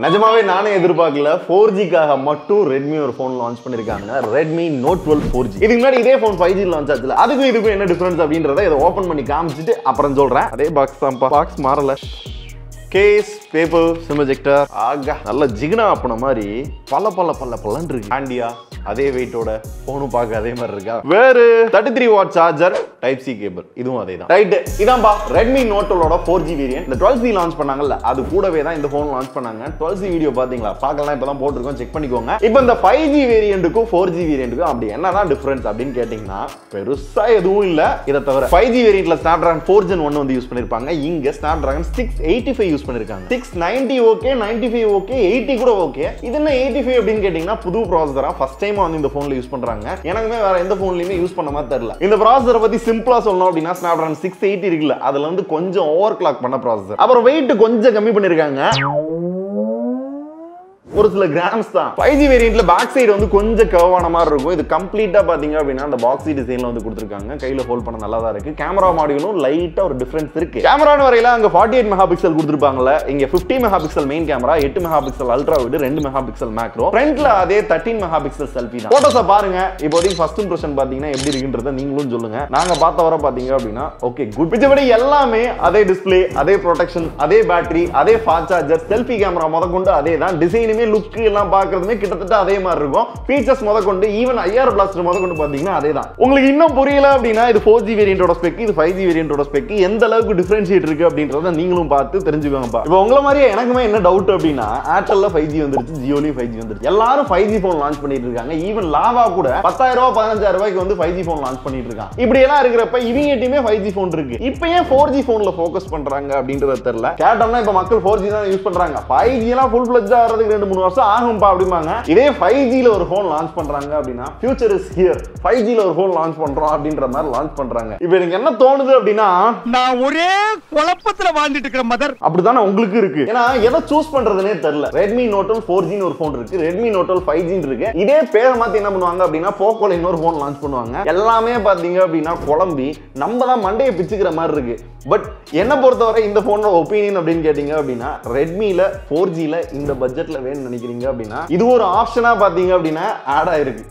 நிஜமாவே நானே எதிர்பார்க்கல. ஃபோர் ஜிக்காக மட்டும் ரெட்மி ஒரு ஃபோன் லான்ச் பண்ணிருக்காங்க. Redmi note twelve four G இதுக்கு முன்னாடி இதே ஃபோன் ஃபைவ் ஜி லான்ச் ஆச்சுல. அதுக்கும் இதுக்கும் என்ன டிஃபரன்ஸ் அப்படின்றத இதை ஓப்பன் பண்ணி காமிச்சிட்டு அப்புறம் சொல்றேன். அதே பாக்ஸ் தான்ப்பா. பாக்ஸ் மாறல. கேஸ் பேப்பர் சிமஜெக்டர் ஆகா நல்ல ஜிகினா அப்பன மாதிரி பல பல பல பலன் இருக்கு. ஆண்டியா அதே வெயிட்டோட போனும் பார்க்க அதே மாதிரி இருக்கா? வேறு thirty three watt charger type C cable இதுவும் அதே தான். ரைட் இதான்பா ரெட்மி நோட்டோட ஃபோர் ஜி வேரியன்ட் இந்த டுவெல் சி லான்ச் பண்ணாங்கல்ல அது கூடவே தான் இந்த ஃபோன் லான்ச் பண்ணாங்க. டுவெல் சி வீடியோ பாத்தீங்களா பார்க்கலாம் இப்போ தான் போட்டிருக்கோம். செக் பண்ணிக்கோங்க. இப்போ இந்த ஃபைவ் ஜி வேரியண்ட்டுக்கும் ஃபோர் ஜி வேரியண்ட்டுக்கும் அப்படி என்னதான் டிஃபரன்ஸ் அப்படின்னு கேட்டிங்கன்னா பெருசா எதுவும் இல்ல. இதை தவிர ஃபைவ் ஜி வேரியண்ட்ல snapdragon four gen one வந்து யூஸ் பண்ணிருப்பாங்க. இங்க snapdragon six eighty five use பண்ணிருக்காங்க. Six ninety okay ninety five okay eighty கூட ஓகே இது என்ன எயிட்டி ஃபைவ் அப்படின்னு கேட்டிங்கன்னா புது ப்ராசரா ஃபர்ஸ்ட் டைம் வந்து இந்த ஃபோன்ல யூஸ் பண்றாங்க. எனக்குமே வேற எந்த ஃபோன்லயுமே யூஸ் பண்ண மாதிரி தெரியல. இந்த ப்ராசஸரை பத்தி சிம்பிளா சொல்லணும் அப்படின்னா ஸ்னாப் டிராகன் சிக்ஸ் எயிட்டி இருக்குல்ல அதுல வந்து கொஞ்சம் ஓவர் கிளாக் பண்ண ப்ராசஸர் அப்புறம் வெயிட் கொஞ்சம் கம்மி பண்ணிருக்காங்க. ஒரு சில கிராம்ஸ் தான். ஃபைவ் ஜி வேரியன்ட்ல பேக் சைடு வந்து கொஞ்சம் கர்வான மாதிரி இருக்கும். இது கம்ப்ளீட்டா பாத்தீங்க அப்படின்னா அந்த பாக்ஸி டிசைன்ல வந்து கொடுத்துருக்காங்க. கையில ஹோல்ட் பண்ண நல்லா தான் இருக்கு. கேமரா மாடியூலும் லைட்டா ஒரு டிஃபரன்ஸ் இருக்கு. கேமரான்னு வரையில அங்க ஃபார்ட்டி எயிட் மெகா பிக்சல் கொடுத்துருப்பாங்கல்ல. இங்க fifty mega pixel main camera எட்டு மெகா பிக்சல் அல்ட்ரா விடு ரெண்டு மெகா பிக்சல் மேக்ரோ ஃப்ரண்ட்ல அதே தேர்ட்டின் மெகா பிக்சல் செல்ஃபி தான். போட்டோஸை பாருங்க. இப்போதைக்கு ஃபர்ஸ்ட் இம்ப்ரெஷன் பாத்தீங்கன்னா எப்படி இருக்குன்றத நீங்களும் சொல்லுங்க. நாங்க பார்த்த வர பாத்தீங்க அப்படின்னா ஓகே குட் மிச்சபடி எல்லாமே அதே டிஸ்பிளே அதே ப்ரொடெக்ஷன் அதே பேட்டரி அதே ஃபாஸ்ட் சார்ஜர் செல்ஃபி கேமரா முதற்கொண்டு அதே தான் டிசைனும் லுக் எல்லாம் பாக்குறதுமே கிட்டத்தட்ட அதே மாதிரி இருக்கும். ஃபீச்சர்ஸ் முதற்கொண்டு ஈவன் ஐஆர் பிளாஸ்டர் முதற்கொண்டு பாத்தீங்கன்னா அதே தான் உங்களுக்கு இன்னும் புரியல அப்படின்னா இது ஃபோர் ஜி வேரியண்டோட ஸ்பெக் இது ஃபைவ் ஜி வேரியண்டோட ஸ்பெக் எந்த அளவுக்கு டிஃபரன்ஷியேட் இருக்கு அப்படின்றத நீங்களும் பார்த்து தெரிஞ்சுக்கோங்கப்பா. இப்போ உங்களை மாதிரியே எனக்குமே என்ன டவுட் அப்படின்னா ஏர்டெல்ல ஃபைவ் ஜி வந்துருச்சு ஜியோலையும் ஃபைவ் ஜி வந்துருச்சு. எல்லாரும் ஃபைவ் ஜி ஃபோன் லான்ச் பண்ணிட்டு இருக்காங்க. ஈவன் லாவா கூட பத்தாயிரம் ரூபாய் பதினஞ்சாயிரம் ரூபாய்க்கு வந்து ஃபைவ் ஜி ஃபோன் லான்ச் பண்ணிட்டு இருக்காங்க இப்படி எல்லாம் இருக்கிறப்ப இவங்க ஃபைவ் ஜி ஃபோன் இருக்கு. இப்போ ஏன் ஃபோர் ஜி ஃபோன்ல ஃபோக்கஸ் பண்றாங்க அப்படின்றத தெரியல. கேட்டோம்னா இப்போ மக்கள் ஃபோர் ஜி தான் யூஸ் பண்றாங்க. ஃபைவ் ஜி எல்லாம் ஃபுல் ஃபிளஜ் ஆகிறதுக்கு ரெண்டு மூணு வருஷம் ஆகும்பா அப்படிம்பாங்க. இதே ஃபைவ் ஜில ஒரு ஃபோன் லான்ச் பண்றாங்க அப்படின்னா ஃபியூச்சர் இஸ் ஹியர் ஃபைவ் ஜில ஒரு ஃபோன் லான்ச் பண்றோம் அப்படின்ற மாதிரி லான்ச் பண்றாங்க. இப்போ எனக்கு என்ன தோணுது அப்படின்னா நான் ஒரே குழப்பத்துல வாழ்ந்துட்டு இருக்கிற மதர் அப்படிதானே உங்களுக்கு இருக்கு. ஏன்னா எதை சூஸ் பண்றதுனே தெரியல. ரெட்மி நோட்டல் ஃபோர் ஜின்னு ஒரு ஃபோன் இருக்கு. ரெட்மி நோட்டல் ஃபைவ் ஜின்னு இருக்கு. இதே பேரை மாத்தி என்ன பண்ணுவாங்க அப்படின்னா போக்கோல இன்னொரு ஃபோன் லான்ச் பண்ணுவாங்க. எல்லாமே பாத்தீங்க அப்படின்னா குழம்பி நம்ம தான் மண்டையை பிச்சுக்கிற மாதிரி இருக்கு. பட் என்ன பொறுத்தவரை இந்த போனோட ஒப்பீனியன் அப்படின்னு கேட்டீங்க அப்படின்னா ரெட்மில ஃபோர் ஜில இந்த பட்ஜெட்ல வேணும்னு நினைக்கிறீங்க அப்படின்னா இது ஒரு ஆப்ஷனா பாத்தீங்க அப்படின்னா ஆட் ஆயிருக்கு.